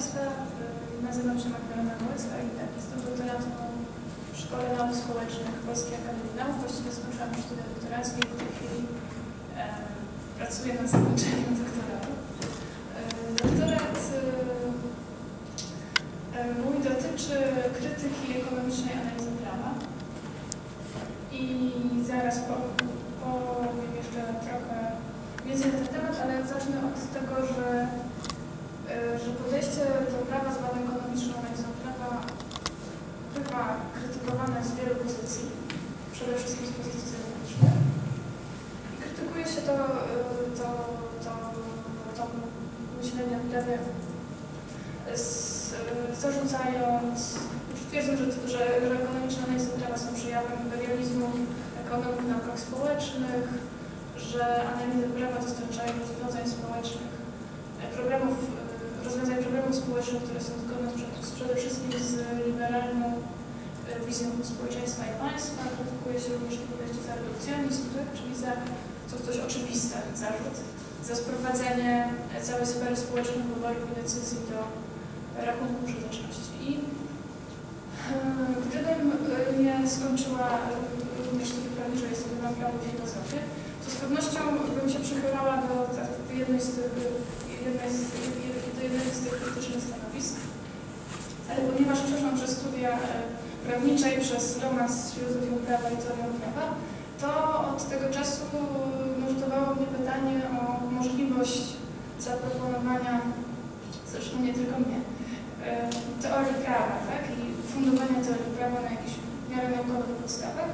Państwa. Y, Nazywam się Magdalena Wołycka i tak, jestem doktoratką w Szkole Nauk Społecznych Polskiej Akademii Nauk. Właściwie skończyłam studia doktoranckie i w tej chwili e, pracuję nad zakończeniem doktoratu. E, doktorat e, e, mój dotyczy krytyki ekonomicznej analizy prawa i zaraz po- powiem jeszcze trochę więcej na ten temat, ale zacznę od tego, że, e, że podejście do prawa z badań ekonomiczną analizą prawa krytykowane z wielu pozycji, przede wszystkim z pozycji zewnętrznej. I krytykuje się to, e, to, to, to myślenie w z, e, zarzucając, twierdzą, że, że, że ekonomiczne analizy prawa są przejawem imperializmu ekonomów w naukach społecznych, że analizy prawa dostarczają rozwiązań społecznych, e, problemów, e, rozwiązań problemów społecznych, które są zgodne przede- wszystkim z liberalną e, wizją społeczeństwa i państwa. Krytykuje się również podejście za redukcjonizm, tak? czyli za to coś oczywiste, zarzut, za sprowadzenie całej sfery społecznych wyborów i decyzji do rachunku użyteczności. I e, gdybym e, nie skończyła również studiów prawniczych, studiowałam prawo i filozofię, to z pewnością bym się przychylała do, do jednej z tych, jednej z, do jednego z tych krytycznych stanowisk. Ponieważ przeszłam przez studia e, prawnicze i przez romans z filozofią prawa i teorią prawa, to od tego czasu nurtowało mnie pytanie o możliwość zaproponowania, zresztą nie tylko mnie, e, teorii prawa, tak? I fundowania teorii prawa na jakichś w miarę naukowych podstawach.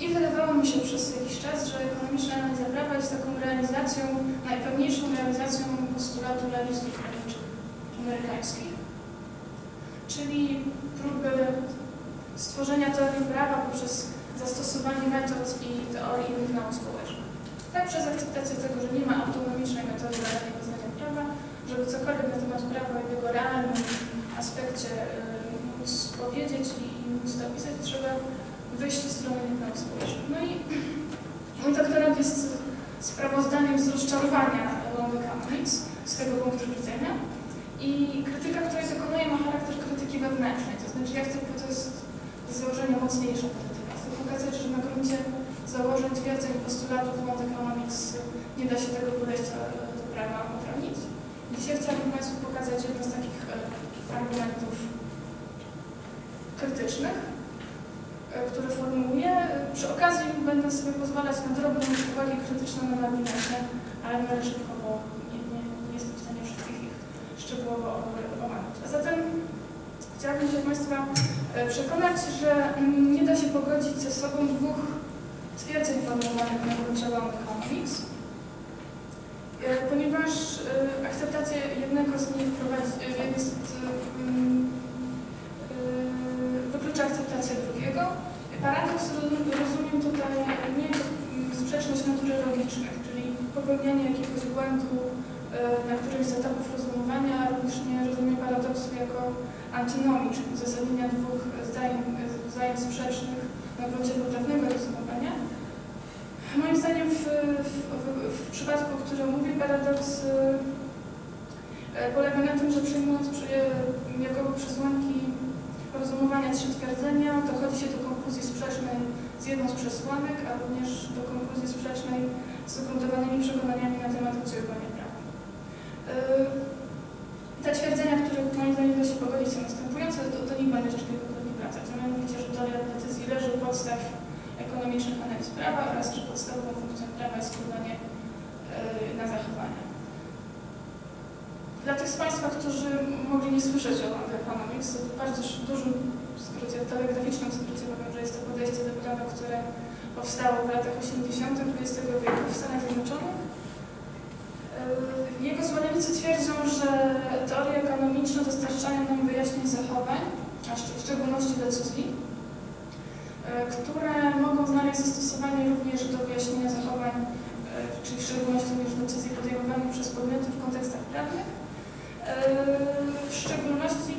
I wydawało mi się przez jakiś czas, że ekonomiczna analiza prawa jest taką realizacją, najpełniejszą realizacją postulatu realistów prawniczych amerykańskich, czyli próby stworzenia teorii prawa poprzez zastosowanie metod i teorii innych nauk społecznych. Tak przez akceptację tego, że nie ma autonomicznej metody badania poznania prawa, żeby cokolwiek na temat prawa i jego realnym aspekcie y, móc powiedzieć i, móc to trzeba wyjść ze strony nauk społecznych. No i mój doktorat jest sprawozdaniem z rozczarowania London Economics z tego punktu widzenia. I krytyka, której dokonuję, ma charakter krytyki wewnętrznej. To znaczy, ja chcę, jest z założenia mocniejsza krytyka. Chcę pokazać, że na gruncie założeń, twierdzeń postulatów London Economics nie da się tego podejścia do prawa obronić. Dzisiaj chciałabym Państwu pokazać jedno z takich e, argumentów krytycznych, e, które formułuję. Przy okazji będę sobie pozwalać na drobne uwagi krytyczne na marginesie, ale na bo nie, nie, nie jestem w stanie wszystkich ich szczegółowo omawiać. A zatem chciałabym się Państwa e, przekonać, że mm, nie da się pogodzić ze sobą dwóch twierdzeń formułowanych na gruncie Economics, e, ponieważ e, akceptacja jednego z nich jest, mm, wyklucza akceptację drugiego. Paradoks rozum- rozumiem tutaj nie mm, sprzeczność natury logicznych, czyli popełnianie jakiegoś błędu na którymś z etapów rozumowania, również nie rozumiem paradoksu jako antynomii, czyli uzasadnienia dwóch zdań, zdań sprzecznych na gruncie poprawnego rozumowania. Moim zdaniem w, w, w, w przypadku, o którym mówię, paradoks e, e, polega na tym, że przyjmując przy, e, jako przesłanki rozumowania trzy twierdzenia, dochodzi się do konkluzji sprzecznej z jedną z przesłanek, a również do konkluzji sprzecznej z ugruntowanymi przekonaniami na temat oddziaływania prawa. Yy, Te twierdzenia, które moim zdaniem da się pogodzić są następujące, do, do nich będę jeszcze kilkukrotnie wracać. A mianowicie, że teoria decyzji leży u podstaw ekonomicznych analiz prawa oraz, że podstawową funkcją prawa jest wpływanie yy, na zachowania. Dla tych z Państwa, którzy mogli nie słyszeć o Economics, to w bardzo dużym skrócie, telegraficznym skrócie powiem, że jest to podejście do prawa, które powstało w latach 80. XX wieku w Stanach Zjednoczonych. Yy, Jego zwolennicy twierdzą, że teorie ekonomiczne dostarczają nam wyjaśnień zachowań, szcz- w szczególności decyzji, yy, które mogą znaleźć zastosowanie również do wyjaśnienia zachowań, yy, czyli w szczególności również decyzji podejmowanych przez podmioty w kontekstach prawnych. Yy, W szczególności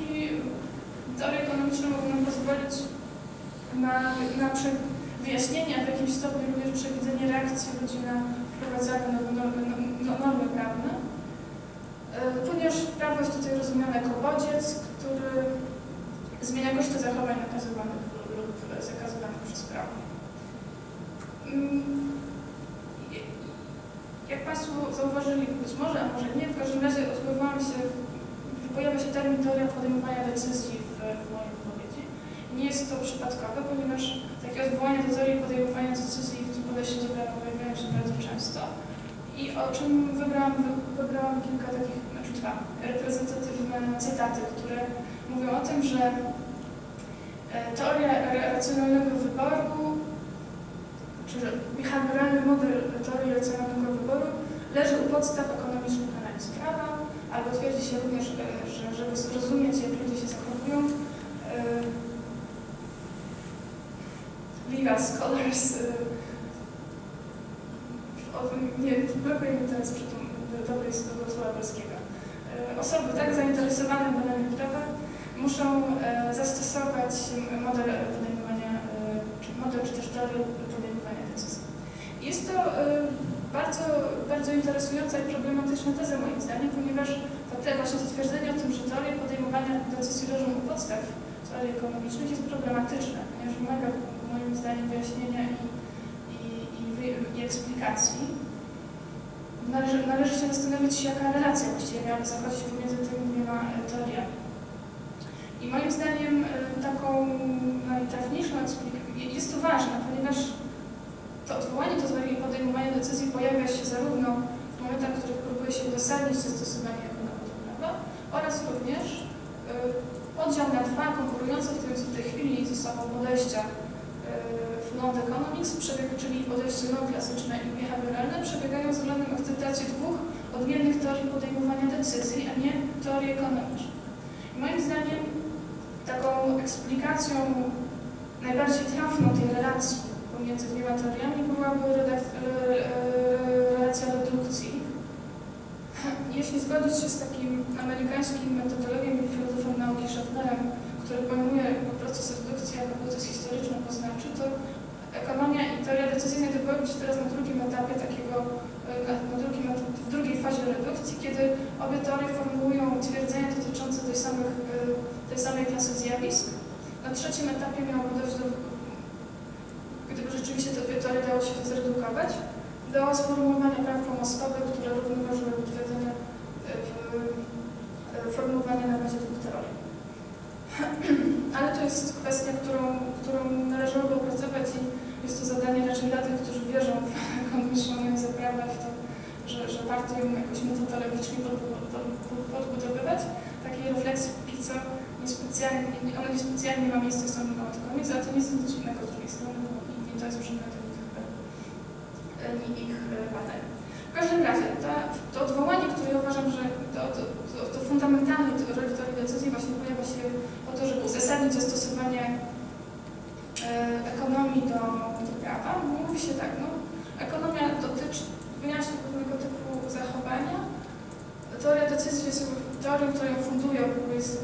teorie ekonomiczne mogą nam pozwolić na, na wyjaśnienie, a w jakimś stopniu również przewidzenie reakcji ludzi na wprowadzane normy, no, normy prawne. Również prawo jest tutaj rozumiane jako bodziec, który zmienia koszty zachowań nakazywanych lub zakazywanych przez prawo. Mm, Jak Państwo zauważyli, być może, a może nie, w każdym razie odwoływałam się, pojawia się termin teoria podejmowania decyzji w, w mojej wypowiedzi. Nie jest to przypadkowe, ponieważ takie odwołania do teorii podejmowania decyzji w tym podejściu prawa pojawiają się bardzo często. I o czym wybrałam, wybrałam kilka takich, znaczy dwa, reprezentatywne cytaty, które mówią o tym, że teoria racjonalnego wyboru, czy behawioralny model teorii racjonalnego wyboru leży u podstaw ekonomicznych analiz prawa, albo twierdzi się również, e, że żeby zrozumieć, jak ludzie się zachowują, Legal Scholars, nie, brakuje mi teraz przy tym dobrej słowa polskiego. Osoby tak zainteresowane badaniu prawa muszą zastosować model podejmowania, czy model, czy też teorię podejmowania decyzji. Jest to bardzo, bardzo interesująca i problematyczna teza moim zdaniem, ponieważ te właśnie stwierdzenie o tym, że teoria podejmowania decyzji leżą u podstaw teorii ekonomicznych jest problematyczne, ponieważ wymaga moim zdaniem wyjaśnienia i, i, i, i eksplikacji. Należy, należy się zastanowić, jaka relacja właściwie miałaby zachodzić pomiędzy tymi dwiema teoriami. I moim zdaniem taką najtrafniejszą jest to ważne, ponieważ to odwołanie do teorii podejmowania decyzji pojawia się zarówno w momentach, w których próbuje się uzasadnić zastosowanie ekonomii do prawa oraz również podział na dwa konkurujące w, tym, w tej chwili ze sobą podejścia w non economics, czyli podejście non-klasyczne i behawioralne, przebiegają względem akceptacji dwóch odmiennych teorii podejmowania decyzji, a nie teorii ekonomicznej. I moim zdaniem taką eksplikacją najbardziej trafną tej relacji pomiędzy dwiema teoriami byłaby relacja redukcji. Jeśli zgodzić się z takim amerykańskim metodologiem i filozofem nauki Schaffnerem, który pojmuje proces redukcji jako proces historyczno-poznawczy, to ekonomia i teoria decyzyjna odbywają się teraz na drugim etapie takiego, na, na drugim, w drugiej fazie redukcji, kiedy obie teorie formułują twierdzenia dotyczące tej, samych, tej samej klasy zjawisk. Na trzecim etapie miało dojść do, gdyby rzeczywiście te dwie teorie dało się zredukować, do sformułowania praw pomostowych, które równoważyłyby twierdzenia formułowania na bazie dwóch teorii. Ale to jest kwestia, którą, którą należałoby opracować i jest to zadanie raczej dla tych, którzy wierzą w ekonomiczną analizę prawa, w to, że, że warto ją jakoś metodologicznie podbudowywać. Takiej refleksji póki co niespecjalnie, ona niespecjalnie ma miejsce w sądzie autonomii, ale to nie jest nic innego z drugiej strony, bo nie to jest przedmiotem ich, ich badań. W każdym razie, ta, to odwołanie, które ja uważam, że to, to, to, to fundamentalne roli teorii decyzji właśnie pojawia się po to, żeby uzasadnić zastosowanie e, ekonomii do, do prawa. Mówi się tak, no, ekonomia dotyczy wyjaśnia pewnego typu zachowania. Teoria decyzji jest teorią, którą fundują, jest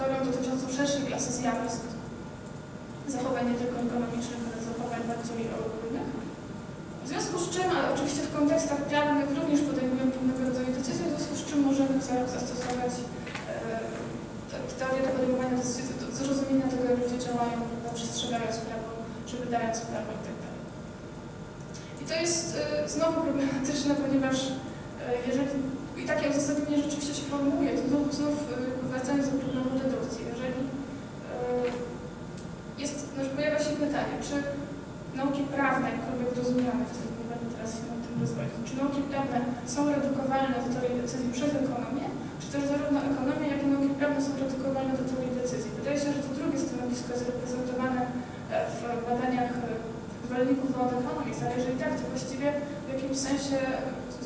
teorią dotyczącą szerszej klasy zjawisk, zachowań nie tylko ekonomicznych, ale zachowań bardziej ogólnych. W związku z czym, ale oczywiście w kontekstach prawnych również podejmujemy pewnego rodzaju decyzje, w związku z czym możemy zastosować e, teorię do podejmowania decyzji, do zrozumienia tego, jak ludzie działają, przestrzegając prawo, czy wydając prawo itd. Tak I to jest e, znowu problematyczne, ponieważ e, jeżeli i takie uzasadnienie rzeczywiście się formułuje, to znów, znów e, wracając do problemu redukcji, jeżeli e, jest, no, pojawia się pytanie, czy nauki prawne, jakkolwiek rozumiane, w tym teraz się tym rozwodzić, czy nauki prawne są redukowalne do teorii decyzji przez ekonomię, czy też zarówno ekonomia, jak i nauki prawne są redukowalne do teorii decyzji. Wydaje się, że to drugie stanowisko jest reprezentowane e, w badaniach e, zwolenników od ekonomii, ale jeżeli tak, to właściwie w jakimś sensie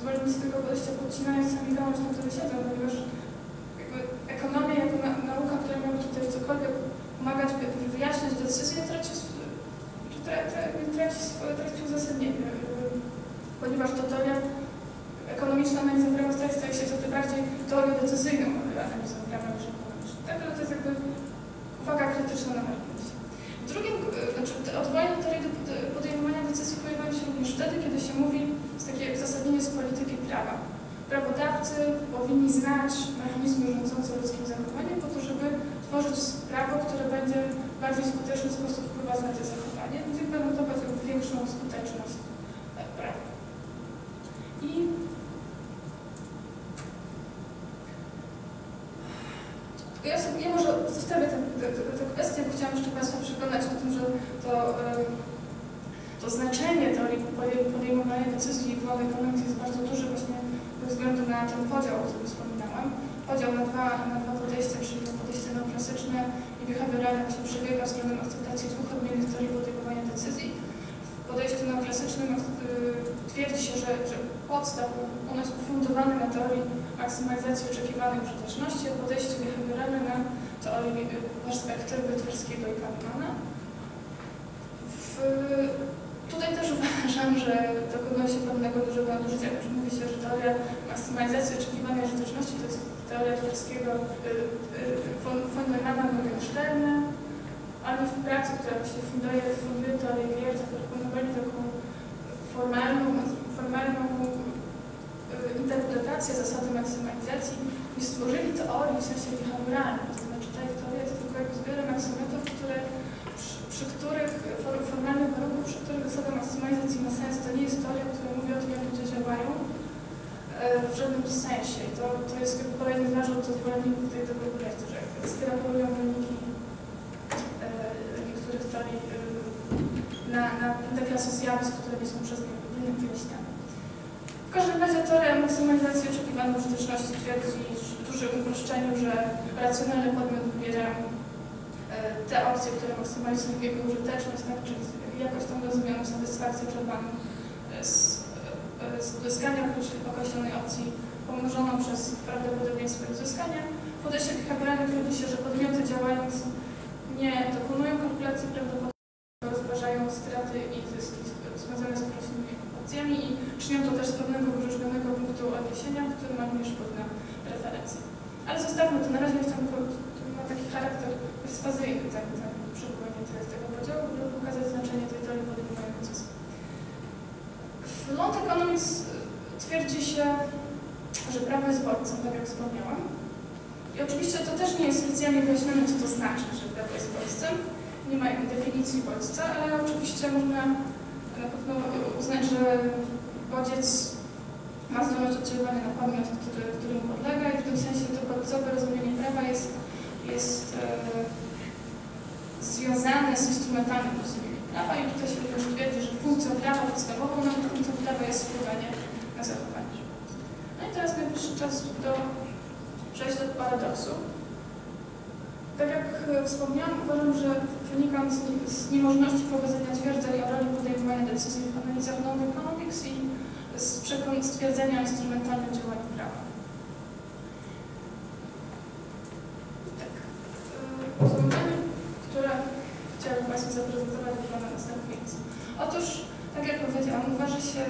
zwolennicy tego podejścia podcinają sami gałąź, na której siedzą, ponieważ ekonomia jako na, nauka, która miała tutaj cokolwiek pomagać wyjaśniać decyzje, traci traci, traci uzasadnienie, ponieważ to teoria ekonomiczna analiza prawa staje się coraz bardziej teorią decyzyjną analizą prawa niż ekonomiczną. Tak, ale to jest jakby uwaga krytyczna na marginesie. Drugim, znaczy odwołanie do teorii podejmowania decyzji pojawiają się również wtedy, kiedy się mówi z takie uzasadnienie z polityki prawa. prawodawcy powinni znać mechanizmy rządzące ludzkim zachowaniem po to, żeby tworzyć prawo, które będzie w bardziej skuteczny sposób wpływać na te zachowanie, więc implementować jakby większą skuteczność e, prawa. I ja, sobie, ja może zostawię tę, kwestię, bo chciałam jeszcze Państwa przekonać o tym, że to, em, to znaczenie teorii podej- podejmowania decyzji w World Economics jest bardzo duże właśnie ze względu na ten podział, o którym wspominałam. Podział na dwa, na dwa podejścia, czyli to podejście neoklasyczne i behawioralne właśnie przebiega względem akceptacji dwóch odmiennych teorii podejmowania decyzji. W podejściu neoklasycznym y, twierdzi się, że, że podstaw, ono jest ufundowane na teorii oczekiwanej użyteczności, a podejście behawioralne na teorii y, perspektywy Twerskiego i Kahnemana. W, tutaj też uważam, że dokonuje się pewnego dużego nadużycia, gdyż mówi się, że teoria maksymalizacji oczekiwanej użyteczności to jest teoria Twerskiego, y, y, Neumana Morgensterna, ale w pracy, która właśnie funduje, funduje teorię gier, zaproponowali taką formalną, formalną interpretację maksymalizacji i stworzyli teorię w sensie behawioralnym. To znaczy ta teoria jest tylko jakby zbiorem aksometów, które, przy, przy których, for, formalnych warunków, przy których zasada maksymalizacji ma sens. To nie jest teoria, która mówi o tym, jak ludzie działają e, w żadnym sensie. To, to jest jakby kolejny zarzut od zwolenników tej tego projektu, że ekstrapolują wyniki e, niektórych teorii e, na, na klasy zjawisk, które nie są przez nie wyjaśniane. W każdym razie teoria maksymalizacji oczekiwanej użyteczności twierdzi w dużym uproszczeniu, że racjonalny podmiot wybiera e, te opcje, które maksymalizują jego użyteczność, tak, czyli jakoś tą rozumianą satysfakcję czerpaną z, e, z uzyskania określonej opcji pomnożoną przez prawdopodobieństwo uzyskania. W podejściu behawioralnym twierdzi się, że podmioty działając nie dokonują kalkulacji prawdopodobieństwa, rozważają straty i zyski związane z opcjami i czynią to też z pewnego wyróżnionego punktu odniesienia, który ma również na referencje. Ale zostawmy to na razie, tylko, to ma taki charakter perswazyjny, tak, tak, przywołanie tego, podziału, żeby pokazać znaczenie tej teorii decyzji. W Lont Economics y, twierdzi się, że prawo jest bodźcą, tak jak wspomniałam. I oczywiście to też nie jest specjalnie wyjaśnione, co to znaczy, że prawo jest bodźcem. Nie ma definicji bodźca, ale oczywiście można na pewno uznać, że bodziec ma zdolność oddziaływania na podmiot, który, mu podlega i w tym sensie to bodźcowe rozumienie prawa jest, jest e, związane z instrumentalnym rozumieniem prawa i tutaj się również twierdzi, że funkcją prawa, podstawową nawet funkcją prawa jest wpływanie na zachowanie. No i teraz najwyższy czas do przejść do paradoksu. Tak jak e, wspomniałam, uważam, że wynikam z, z niemożności prowadzenia twierdzeń o roli podejmowania decyzji w analizach non-economics i z przekon- stwierdzenia o instrumentalnym działaniu prawa. Tak. E, Podsumowanie, które chciałabym Państwu zaprezentować, wygląda następująco. Otóż, tak jak powiedziałam, uważa się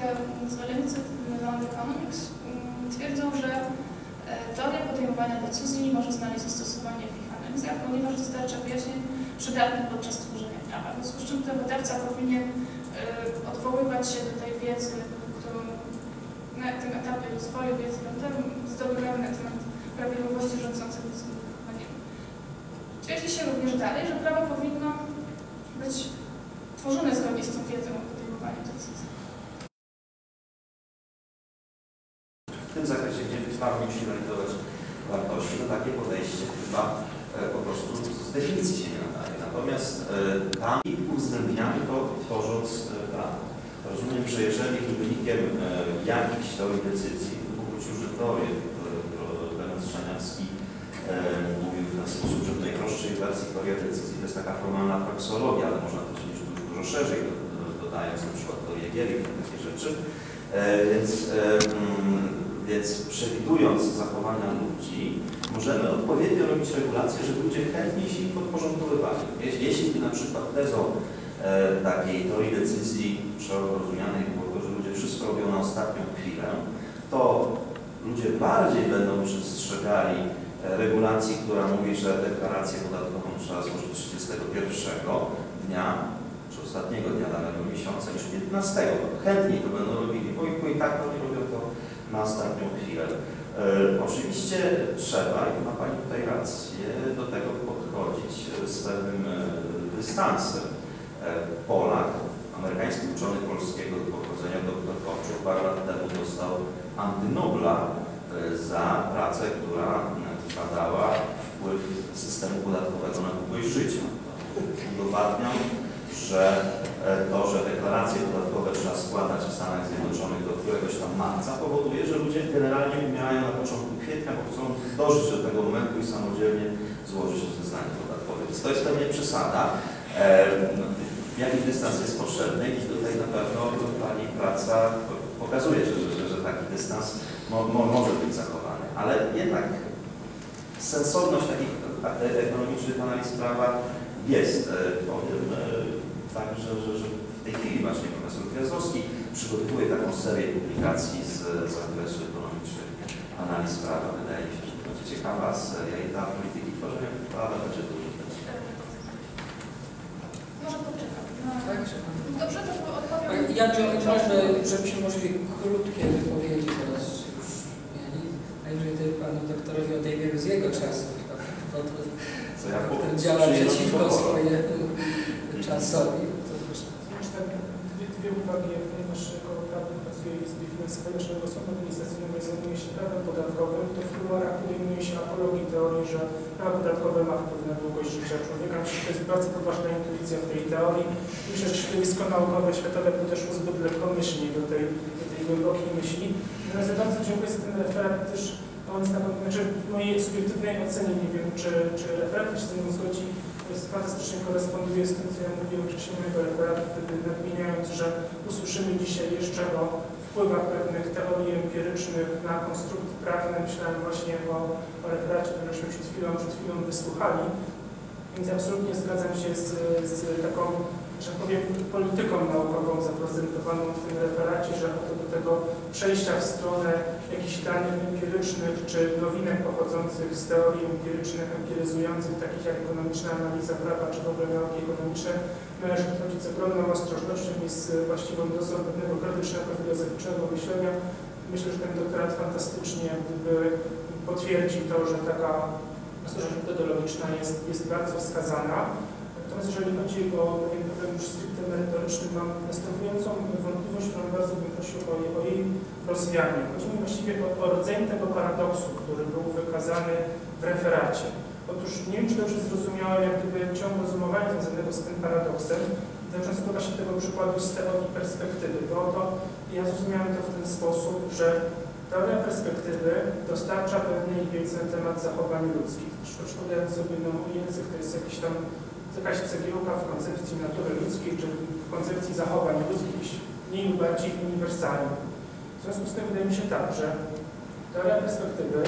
zwolennicy non-economics mm, twierdzą, że e, teoria podejmowania decyzji może znaleźć zastosowanie w analizach, ponieważ dostarcza wyjaśnień przydatnych podczas tworzenia prawa. W związku z czym prawodawca powinien e, odwoływać się do tej wiedzy, którą na tym etapie rozwoju wiedzy którą zdobywamy na temat prawidłowości rządzących zachowaniem. Twierdzi się również dalej, że prawo powinno być tworzone zgodnie z tą wiedzą o podejmowaniu decyzji. W tym zakresie, gdzie prawo musi realizować wartości, to takie podejście chyba po prostu z definicji się nie nadaje. Natomiast e, tam uwzględniamy to tworząc e, prawo. Rozumiem, że jeżeli wynikiem e, jakichś teorii decyzji, to powrócił, że teorię, Leonard Szaniawski e, mówił w ten sposób, że w najprostszej wersji teoria decyzji to jest taka formalna praksologia, ale można to zrobić dużo, szerzej, do- do- dodając na przykład teorię gier i takie rzeczy. E, Więc, e, mm, więc przewidując zachowania ludzi, możemy odpowiednio robić regulacje, żeby ludzie chętnie się podporządkowywali. Jeśli, by na przykład tezą e, takiej teorii decyzji szeroko rozumianej było to, że ludzie wszystko robią na ostatnią chwilę, to ludzie bardziej będą przestrzegali e, regulacji, która mówi, że deklarację podatkową trzeba złożyć 31 dnia, czy ostatniego dnia danego miesiąca niż 15. Chętniej to będą robili, bo i, tak to na ostatnią chwilę. E, oczywiście trzeba, i ma Pani tutaj rację, do tego podchodzić z pewnym e, dystansem. E, Polak, amerykański uczony polskiego pochodzenia, dr Kopczuk, parę lat temu dostał antynobla e, za pracę, która e, badała wpływ systemu podatkowego na długość życia. Udowadniał, że e, to, że deklaracje podatkowe trzeba składać w Stanach Zjednoczonych do któregoś tam marca, powoduje, że ludzie generalnie umierają na początku kwietnia, bo chcą dożyć do tego momentu i samodzielnie złożyć to zeznanie podatkowe. Więc to jest pewnie przesada. E, no, Jaki dystans jest potrzebny i tutaj na pewno Pani praca pokazuje, że, że, że taki dystans mo, mo, może być zachowany. Ale jednak sensowność takich e- ekonomicznych analiz prawa jest. Powiem tak, że, że, że w tej chwili właśnie profesor Gwiazdowski przygotowuje taką serię publikacji z zakresu ekonomicznych analiz prawa. Wydaje mi się, że to będzie ciekawa seria i ta polityki tworzenia prawa będzie dużo też. Może poczekam. No. Także. Dobrze, to odpowiem. Ja czy można, żebyśmy możliwie krótkie wypowiedzi teraz już mieli. Najwyżej tutaj panu doktorowi odejmiemy z jego czasu, bo to ja doktor działa przeciwko swojemu czasowi. To proszę. Znaczy tak, dwie, dwie uwagi, jako prawnik pracuję w Izbie Finansowej Naczelnego Sądu Administracyjnego i zajmuję się prawem podatkowym, to w kuluarach podejmuje się apologii teorii, że prawo podatkowe ma wpływ na długość życia człowieka. Myślę, że to jest bardzo poważna intuicja w tej teorii. Myślę, że środowisko naukowe światowe podeszło zbyt lekkomyślnie do tej, do tej głębokiej myśli. Natomiast bardzo dziękuję za ten referat, też on znaczy w mojej subiektywnej ocenie, nie wiem, czy, czy referat się z tym zgodzi, fantastycznie koresponduje z tym, co ja mówiłem wcześniej wtedy nadmieniając, że usłyszymy dzisiaj jeszcze o wpływach pewnych teorii empirycznych na konstrukty prawne. Myślałem właśnie o, o referacie, któreśmy przed chwilą, przed chwilą wysłuchali. Więc absolutnie zgadzam się z, z taką, że powiem, polityką naukową zaprezentowaną w tym referacie, że do tego przejścia w stronę jakichś danych empirycznych czy nowinek pochodzących z teorii empirycznych, empiryzujących, takich jak ekonomiczna analiza prawa czy w ogóle nauki ekonomiczne, należy podchodzić z ogromną ostrożnością i z właściwą dozą pewnego krytycznego, filozoficznego myślenia. Myślę, że ten doktorat fantastycznie gdyby potwierdzi to, że taka ostrożność metodologiczna jest, jest bardzo wskazana. Natomiast jeżeli chodzi o pewien już stricte merytoryczny, mam następującą wątpliwość, którą bardzo bym prosił o, o jej rozwianie. Chodzi mi właściwie o, o tego paradoksu, który był wykazany w referacie. Otóż nie wiem, czy dobrze zrozumiałem jak gdyby ciąg rozumowania związanego z tym paradoksem, dotyczącego właśnie tego przykładu z teorii perspektywy, bo to ja zrozumiałem to w ten sposób, że teoria perspektywy dostarcza pewnej wiedzy na temat zachowań ludzkich. Przykładając sobie, no mój język to jest jakiś tam jakaś cegiełka w koncepcji natury ludzkiej, czy w koncepcji zachowań ludzkich, mniej lub bardziej uniwersalnych. W związku z tym wydaje mi się tak, że teoria perspektywy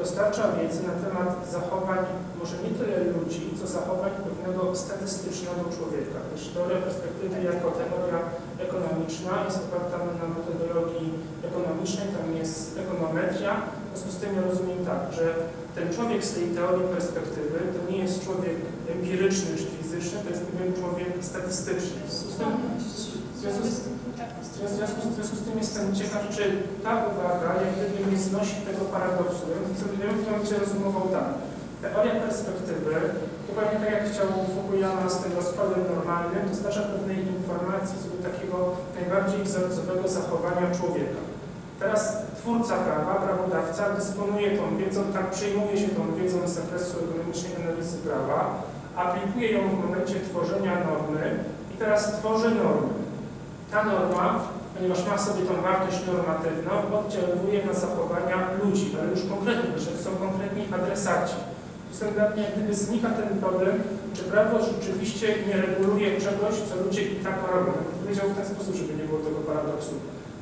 dostarcza wiedzy na temat zachowań może nie tyle ludzi, co zachowań pewnego statystycznego człowieka. Gdyż teoria perspektywy jako teoria ekonomiczna jest oparta na metodologii ekonomicznej, tam jest ekonometria. W związku z tym ja rozumiem tak, że ten człowiek z tej teorii perspektywy to nie jest człowiek empiryczny czy fizyczny, to jest pewien człowiek statystyczny. W związku z tym, w związku z, Tak, w związku, w związku z tym jestem ciekaw, czy ta uwaga jak gdyby nie znosi tego paradoksu. Ja bym momencie rozumował tak. Teoria perspektywy, dokładnie tak jak chciał Fukuyama z tym rozkładem normalnym, dostarcza pewnej informacji do takiego najbardziej wzorcowego zachowania człowieka. Teraz twórca prawa, prawodawca dysponuje tą wiedzą, tak przyjmuje się tą wiedzą z zakresu ekonomicznej analizy prawa, aplikuje ją w momencie tworzenia normy i teraz tworzy normy. Ta norma, ponieważ ma sobie tą wartość normatywną, oddziaływuje na zachowania ludzi, ale już konkretnie, że są konkretni adresaci. Dla mnie jak gdyby znika ten problem, czy prawo rzeczywiście nie reguluje czegoś, co ludzie i tak robią. Powiedział w ten sposób, żeby nie było tego paradoksu.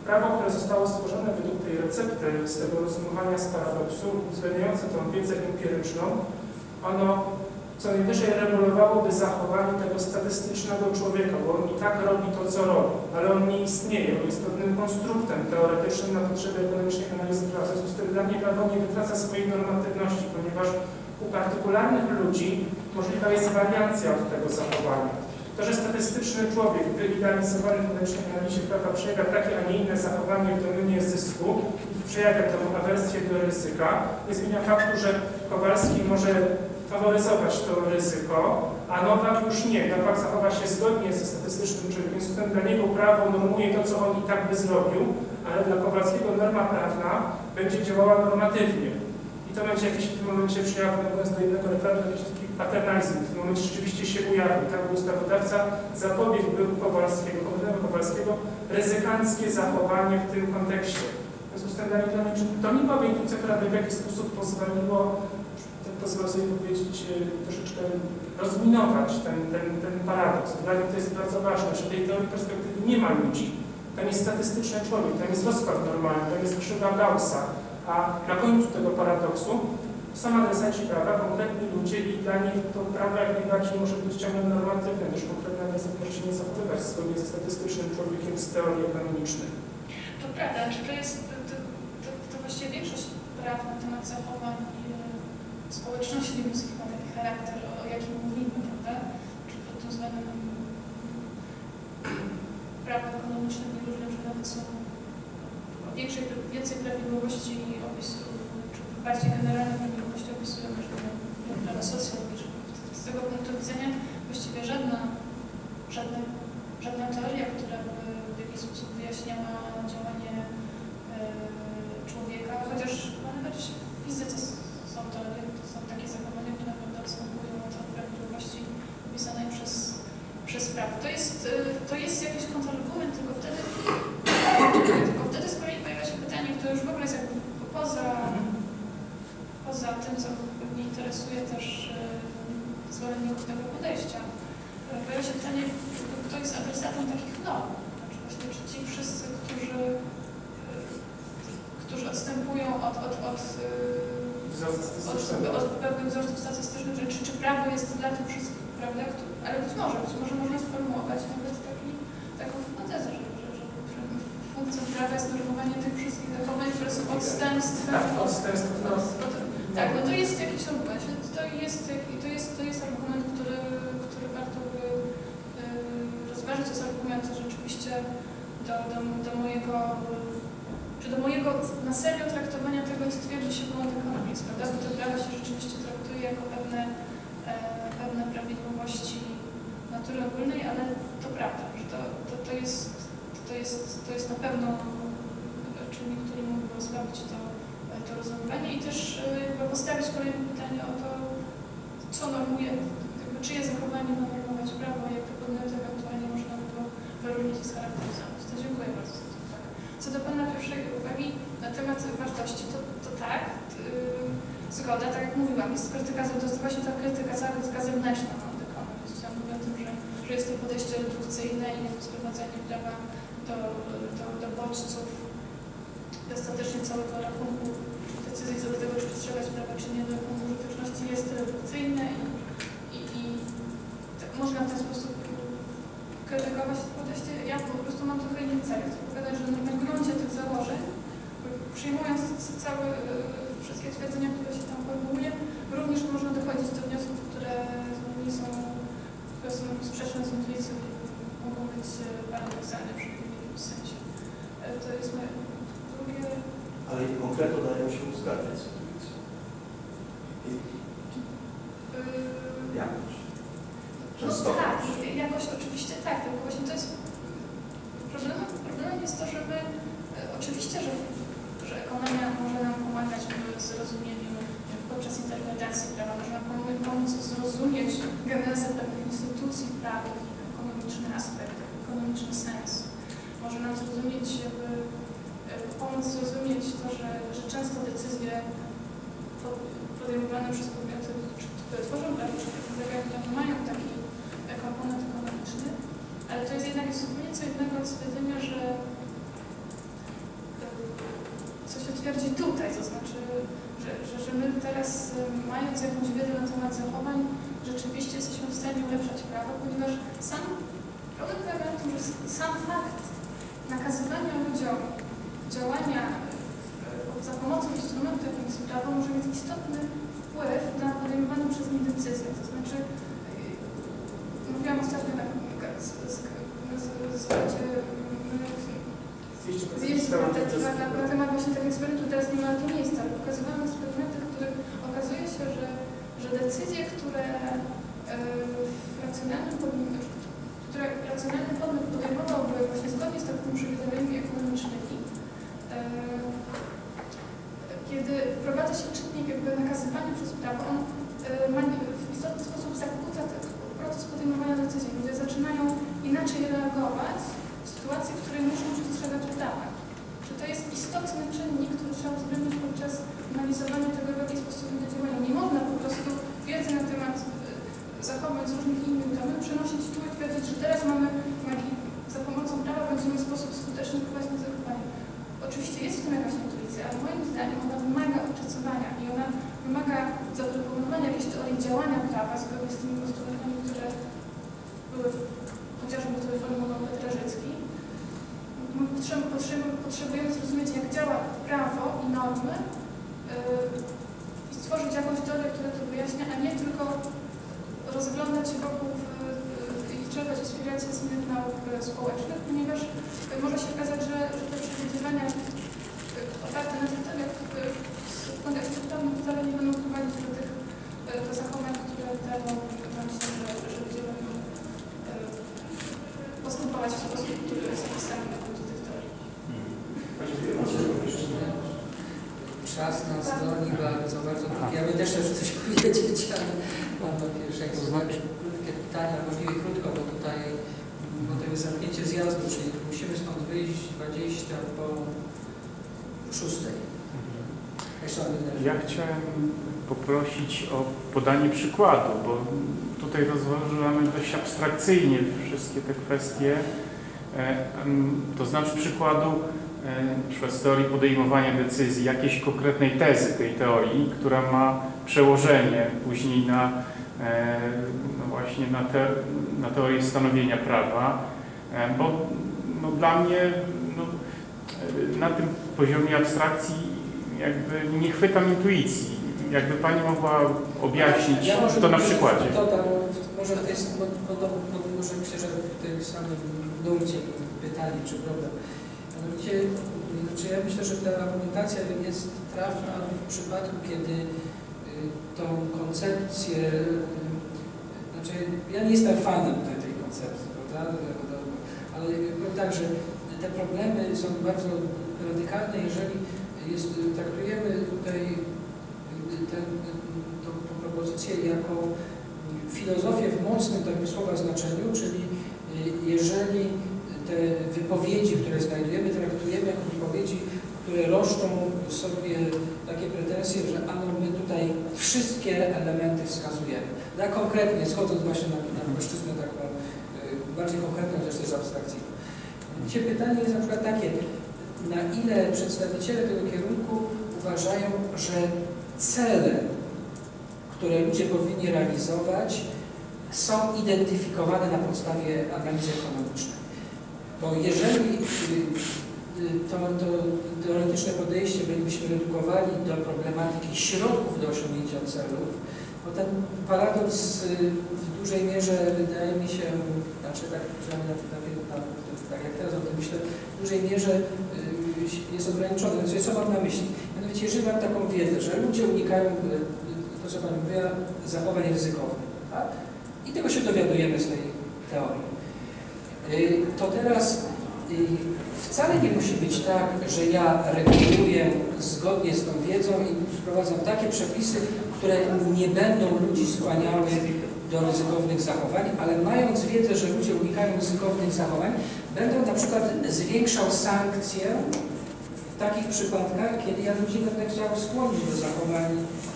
Prawo, które zostało stworzone według tej recepty z tego rozumowania z paradoksu, uwzględniające tą wiedzę empiryczną, ono co najwyżej regulowałoby zachowanie tego statystycznego człowieka, bo on i tak robi to, co robi, ale on nie istnieje, on jest pewnym konstruktem teoretycznym na potrzeby ekonomicznej analizy związku z tym dla mnie prawo nie wytraca swojej normatywności, ponieważ u partykularnych ludzi możliwa jest wariancja od tego zachowania. To, że statystyczny człowiek wyidealizowany w ekonomicznej analizie prawa przejawia takie, a nie inne zachowanie w domenie zysku przejawia tę awersję do ryzyka, nie zmienia faktu, że Kowalski może faworyzować to ryzyko, a Nowak już nie. Nowak zachowa się zgodnie ze statystycznym tym dla niego prawo normuje to, co on i tak by zrobił, ale dla Kowalskiego norma prawna będzie działała normatywnie. I to będzie jakiś w tym momencie przejaw, mówiąc do innego referendum, jakiś taki paternalizm. W tym momencie rzeczywiście się ujawni. Tak ustawodawca zapobiegł był Kowalskiego, Kowalskiego, ryzykanckie zachowanie w tym kontekście. W związku z tym to nie powiem, w jaki sposób pozwoliło, pozwolę sobie powiedzieć, e, troszeczkę rozminować ten, ten, ten paradoks. Dla mnie to jest bardzo ważne, że tej teorii perspektywy nie ma ludzi. Tam jest statystyczny człowiek, tam jest rozkład normalny, tam jest krzywa Gaussa, a na końcu tego paradoksu są adresaci prawa, konkretni ludzie i dla nich to prawo jak najbardziej może być ciągle normatywne, gdyż konkretny adresat może się nie zachowywać zgodnie ze statystycznym człowiekiem z teorii ekonomicznej. To prawda, czy to jest, to, to, to właściwie większość praw na temat zachowań społeczności ludzkich ma taki charakter, o, jakim mówimy, prawda? Czy pod tym względem prawo ekonomiczne nie różnią, że nawet są o większej, więcej prawidłowości opisują, czy bardziej generalne prawidłowości opisują wiem, prawa socjologiczne. Z tego punktu widzenia właściwie żadna, żadna, żadna teoria, która by w jakiś sposób wyjaśniała działanie e, człowieka, chociaż no, nawet w fizyce są teorie, są takie zachowania, które naprawdę odstępują od prawidłowości opisanej przez, przez prawo. To jest, e, to jest jakiś kontrargument, tylko wtedy, tylko wtedy z kolei pojawia się pytanie, które już w ogóle jest jakby poza, poza tym, co mnie interesuje też e, zwolenników tego podejścia. Pojawia się pytanie, kto jest adresatem takich norm. Znaczy właśnie, czy ci wszyscy, którzy, e, którzy odstępują od, od, od, od, od pewnych wzorców statystycznych, że czy, czy prawo jest dla tych wszystkich, prawda? Ale być może, być może można sformułować nawet taki, taką hipotezę, że, że, że funkcją prawa jest normowanie tych wszystkich zachowań, które są odstępstwem Tak, od, odstępstw od od, od, tak, no to jest jakiś argument. To jest, to jest, to jest argument, który, który warto by yy, rozważyć. To jest argument rzeczywiście do, do, do mojego, czy do mojego na serio traktowania tego, co twierdzi się w World Economics, prawda? Bo to się rzeczywiście traktuje jako pewne, e, pewne prawidłowości natury ogólnej, ale to prawda, że to, to, to, jest, to, jest, to jest na pewno czynnik, który mógłby osłabić to, to rozumowanie i też e, jakby postawić kolejne pytanie o to, co normuje, jakby czyje zachowanie ma normować prawo, a jakie podmioty ewentualnie można by go wyróżnić i scharakteryzować. To dziękuję bardzo. Co do Pana pierwszej uwagi na temat wartości, to, to tak, yy, zgoda, tak jak mówiłam, jest krytyka, to jest właśnie ta krytyka, cała krytyka zewnętrzna World Economics, która mówi o tym, że, że jest to podejście redukcyjne i sprowadzenie prawa do, do, do bodźców i ostatecznie całego rachunku decyzji co do tego, czy przestrzegać prawa, czy nie do rachunku użyteczności jest redukcyjne i, i, i tak można w ten sposób krytykować to podejście. Ja po prostu mam trochę inny cel. Chcę pokazać, że na gruncie tych założeń, przyjmując całe, e, wszystkie twierdzenia, które się tam formułuje, również można dochodzić do wniosków, które nie są, które są sprzeczne z intuicją i mogą być e, paradoksalne w jakimś sensie. E, To jest moje drugie Ale i konkretnie dają się uzgadniać z intuicją. Yy, Jakoś. No Często. tak, i jakoś oczywiście tak, tylko właśnie to jest problemem, problemem jest to, żeby e, oczywiście, że, że ekonomia może nam pomagać w zrozumieniu podczas interpretacji prawa, może nam pomóc, pomóc zrozumieć genezę pewnych instytucji prawnych, ekonomiczny aspekt, ekonomiczny sens. Może nam zrozumieć, jakby, e, pomóc zrozumieć to, że, że często decyzje po- podejmowane przez podmioty, czy- które tworzą prawo, czy podlegają prawu, mają taki e, komponent ekonomiczny, ale to jest jednak zupełnie co innego od stwierdzenia, że e, co się twierdzi tutaj, to znaczy, że, że, że my teraz e, mając jakąś wiedzę na temat zachowań, rzeczywiście jesteśmy w stanie ulepszać prawo, ponieważ sam problem polega na tym, że sam fakt nakazywania ludziom działania e, za pomocą instrumentu, jakim jest prawo, może mieć istotny wpływ na podejmowaną przez nich decyzję. To znaczy, e, mówiłam ostatnio na, z, z, z, z, z, na, na, temat właśnie tego eksperymentu teraz nie ma na to miejsca, bo eksperymenty, w których okazuje się, że, że decyzje, które e, w racjonalnym które racjonalny podmiot podejmowałby właśnie zgodnie z takimi przewidywaniami ekonomicznymi, e, kiedy wprowadza się czynnik jakby nakazywania przez prawo, on e, w istotny sposób zakłóca proces podejmowania decyzji. Ludzie zaczynają inaczej reagować sytuacji, w której muszą przestrzegać prawa. Czy to jest istotny czynnik, który trzeba uwzględnić podczas analizowania tego, w jaki sposób ludzie działają. Nie można po prostu wiedzy na temat e, zachowań z różnych innych domów przenosić tu i twierdzić, że teraz mamy za pomocą prawa będziemy w sposób skuteczny wpływać na zachowanie. Oczywiście jest w tym jakaś intuicja, ale moim zdaniem ona wymaga oszacowania i ona wymaga zaproponowania jakiejś teorii działania prawa zgodnie z tymi postulatami, które były w- chociażby to formułował Petrażycki. Potrzeb- potrzeb- Potrzebujemy zrozumieć, jak działa prawo i normy yy, i stworzyć jakąś teorię, która to wyjaśnia, a nie tylko rozglądać się wokół yy, i czerpać inspirację z innych nauk yy, społecznych, ponieważ yy, może się okazać, że, że te przewidywania yy, oparte na tych teoriach yy, w kontekście prawnym wcale nie będą prowadzić do tych yy, do zachowań, które daną nam się, że, że ludzie będą yy, postępować w sposób, który jest opisany na końcu tych teorii. Czas nas goni bardzo, bardzo. Ja bym też chciał coś powiedzieć, ale mam do pierwszego To znaczy- krótkie pytania, możliwie krótko, bo tutaj bo to jest zamknięcie zjazdu, czyli musimy stąd wyjść 20 po 6. Jeszcze mamy Ja chciałem poprosić o podanie przykładu, bo tutaj rozważamy dość abstrakcyjnie wszystkie te kwestie. E, To znaczy przykładu e, na przykład z teorii podejmowania decyzji, jakiejś konkretnej tezy tej teorii, która ma przełożenie później na, e, no właśnie na, te, na teorię stanowienia prawa, E, bo no dla mnie no, na tym poziomie abstrakcji jakby nie chwytam intuicji. Jakby Pani mogła objaśnić Ja to na przykładzie. Dodam, może to jest, bo, bo, bo, bo może myślę, że w tym samym nurcie pytanie czy problem. Mianowicie, znaczy ja myślę, że ta argumentacja jest trafna w przypadku, kiedy y, tą koncepcję, y, znaczy ja nie jestem fanem tej, tej koncepcji, prawda? Ale powiem tak, że te problemy są bardzo radykalne, jeżeli jest, traktujemy tutaj y, tę propozycję jako filozofię w mocnym tego słowa znaczeniu, czyli jeżeli te wypowiedzi, które znajdujemy, traktujemy jako wypowiedzi, które roszczą sobie takie pretensje, że ano my tutaj wszystkie elementy wskazujemy. Na konkretnie, schodząc właśnie na, na taką y, bardziej konkretną, też też abstrakcyjną. Mianowicie pytanie jest na przykład takie, na ile przedstawiciele tego kierunku uważają, że cele, które ludzie powinni realizować, są identyfikowane na podstawie analizy ekonomicznej. Bo jeżeli y, y, to, to teoretyczne podejście byśmy redukowali do problematyki środków do osiągnięcia celów, bo ten paradoks y, w dużej mierze wydaje mi się, znaczy tak, na, na, na, tak jak teraz o tym myślę, w dużej mierze jest ograniczony. Więc co mam na myśli? Mianowicie, jeżeli mam taką wiedzę, że ludzie unikają, to co Pani mówiła, zachowań ryzykownych, tak? I tego się dowiadujemy z tej teorii. Y, To teraz y, wcale nie musi być tak, że ja reguluję zgodnie z tą wiedzą i wprowadzam takie przepisy, które nie będą ludzi skłaniały do ryzykownych zachowań, ale mając wiedzę, że ludzie unikają ryzykownych zachowań, będę na przykład zwiększał sankcje w takich przypadkach, kiedy ja ludzi będę chciał skłonić do zachowań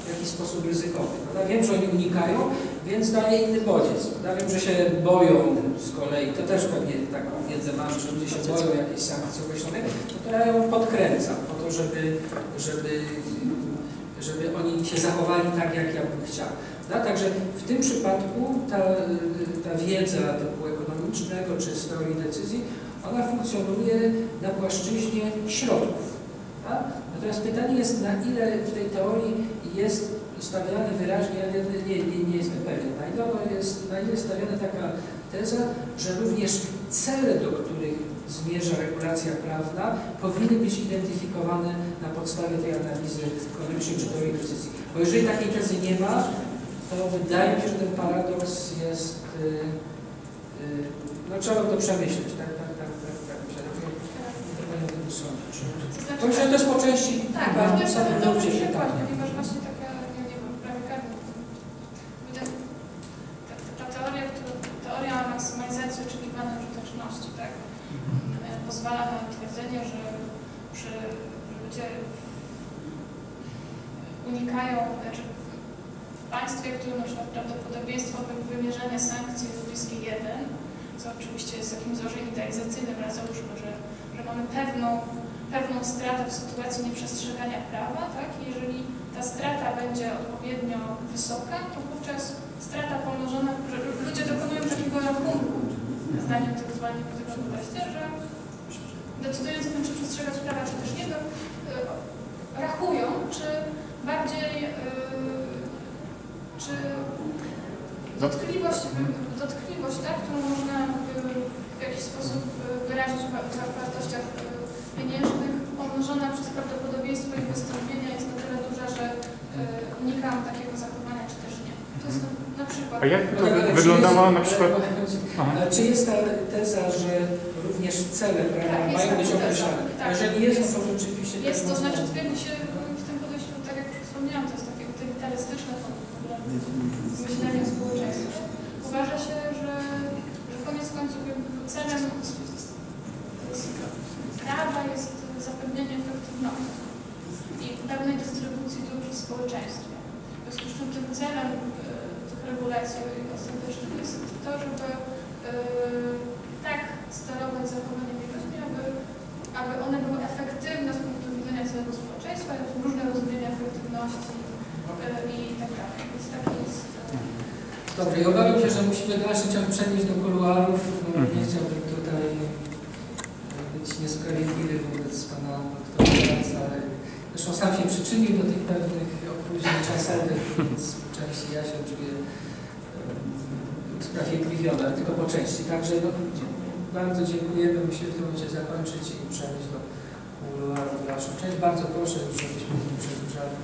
w jakiś sposób ryzykownych. Prawda? Wiem, że oni unikają, więc daję inny bodziec. Prawda? Wiem, że się boją z kolei, to też pewnie taką wiedzę mam, że ludzie się boją jakiejś sankcji określonej, to ja ją podkręcam po to, żeby, żeby, żeby oni się zachowali tak, jak ja bym chciał. No, także w tym przypadku ta, ta wiedza typu ekonomicznego czy z teorii decyzji, ona funkcjonuje na płaszczyźnie środków. Tak? Natomiast pytanie jest, na ile w tej teorii jest stawiane wyraźnie, nie, nie, nie, jestem pewien, na ile, jest, jest stawiana taka teza, że również cele, do których zmierza regulacja prawna, powinny być identyfikowane na podstawie tej analizy ekonomicznej czy teorii decyzji. Bo jeżeli takiej tezy nie ma, to wydaje mi się, że ten paradoks jest, y, y, no trzeba to przemyśleć, tak, tak, tak, tak, tak, myślę, będę tego sądzić. To znaczy, Tak, jest samym ten dobry nurcie przykład, pytania. ponieważ właśnie taka, nie, nie wiem, prawie każdy, ten- ta, ta teoria, która, teoria maksymalizacji oczekiwanej użyteczności, tak, e, pozwala na twierdzenie, że, że, unikają, znaczy w państwie, w którym na przykład prawdopodobieństwo wy- wymierzenia sankcji jest bliskie 1, co oczywiście jest jakimś złożeniem idealizacyjnym, ale załóżmy, że, że mamy pewną pewną stratę w sytuacji nieprzestrzegania prawa, tak? I Jeżeli ta strata będzie odpowiednio wysoka, to wówczas strata pomnożona, ludzie dokonują takiego rachunku, zdaniem tych zwolnień tego kwestia, że decydując o tym, czy przestrzegać prawa, czy też nie, to rachują, czy bardziej, y, czy dotkliwość, dotkliwość tak, którą można y, w jakiś sposób y, wyrazić w wa- w wartościach pieniężnych, pomnożona przez prawdopodobieństwo ich wystąpienia jest na tyle duża, że unikam takiego zachowania, czy też nie. To jest na, na przykład. A jak to czy wyglądało na przykład... Aha. Czy jest ta teza, że również cele prawda, Tak, mają taka być określone? Tak. A jeżeli jest, no Jest- to rzeczywiście Jest, tak to znaczy można- twierdzi się w tym podejściu, tak jak wspomniałam, to jest takie utilitarystyczne myślenie o społeczeństwie. Uważa się, że, że koniec końców jakby celem prawa jest zapewnienie efektywności i pewnej dystrybucji dóbr w społeczeństwie. W związku z czym tym celem y, tych regulacji ostatecznych jest to, żeby y, tak sterować zachowaniem ludźmi, aby, aby one były efektywne z punktu widzenia całego społeczeństwa, jak są różne rozumienia efektywności y, i tak dalej. Więc taki jest. y, Dobrze, i obawiam się, że musimy dalszy ciąg przenieść do kuluarów, bo Mhm. nie chciałbym tutaj e, być niesprawiedliwy wobec pana doktora ale zresztą sam się przyczynił do tych pewnych opóźnień czasowych, więc po części ja się czuję e, usprawiedliwiony, ale tylko po części. Także no, bardzo dziękujemy, musimy w tym momencie zakończyć i przejść do kuluarów dalszą część. Bardzo proszę, żebyśmy nie przedłużali.